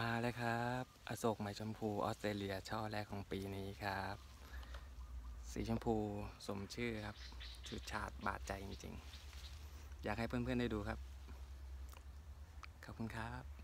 มาแล้วครับ อโศกไหมชมพูออสเตรเลียช่อแรกของปีนี้ครับ สีชมพูสมชื่อครับชุดฉาดบาดใจจริงๆ อยากให้เพื่อนๆได้ดูครับ ขอบคุณครับ